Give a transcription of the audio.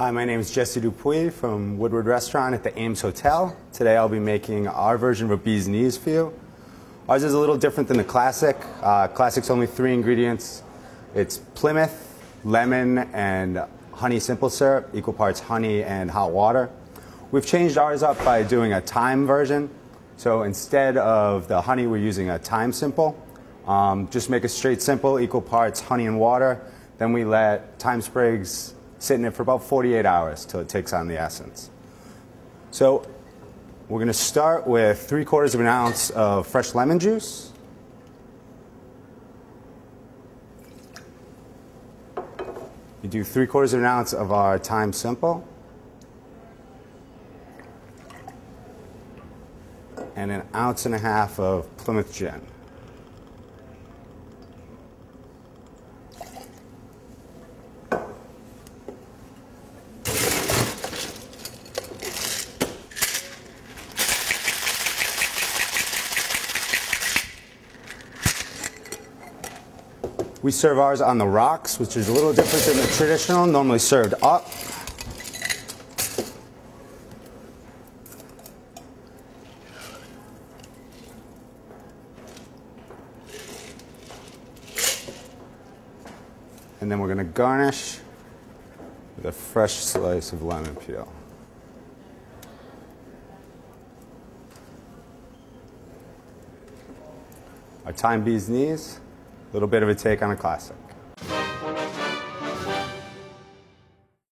Hi, my name is Jesse Dupuis from Woodward Restaurant at the Ames Hotel. Today I'll be making our version of a bee's knees for you. Ours is a little different than the classic. Uh, classic's only three ingredients. It's Plymouth, lemon, and honey simple syrup, equal parts honey and hot water. We've changed ours up by doing a thyme version. So instead of the honey, we're using a thyme simple. Um, just make a straight simple, equal parts honey and water. Then we let thyme sprigs sit in it for about 48 hours till it takes on the essence. So we're going to start with three quarters of an ounce of fresh lemon juice. You do three quarters of an ounce of our thyme simple. And an ounce and a half of Plymouth Gin. We serve ours on the rocks, which is a little different than the traditional, normally served up. And then we're going to garnish with a fresh slice of lemon peel. Our thyme bee's knees. Little bit of a take on a classic.